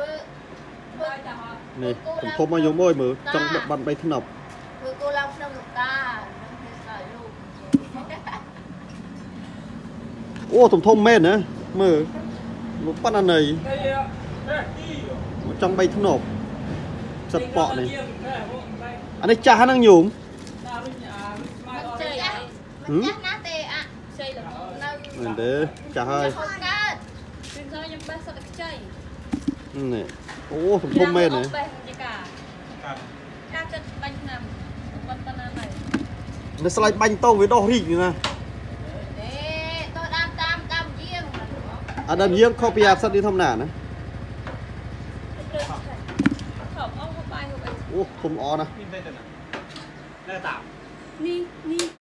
ធ្វើធ្វើនេះខ្ញុំធំមកយកមួយមើលចង់បាត់បីថ្នប់ធ្វើគោឡើងក្នុងលោកតានឹងធ្វើស្អើលោកអូធំធំមែនណាមើលមកប៉ាន់អាណីមកចង់បីថ្នប់សិតប៉ក់នេះអានេះចាស់ហ្នឹងញោមមិនចេះមិនចាស់ណាស់ទេអាចេះល្មមនៅមែនទេចាស់ហើយហូតកើតពីខ្ញុំខ្ញុំបេះសុទ្ធតែខ្ចី នេះអូធំធំមែនណាបេះជាការការចិត្តបាញ់ឆ្នាំប៉ុណ្ណាហើយនេះស្លាយបាញ់តោវាដោះរីកណាទេតោះដាំតាមតាមយាងអាដើមយើងខុសពីអាផ្សិតនេះធម្មតាណាខប់អស់បាយហូបអីអូធំល្អណាស់នេះនេះ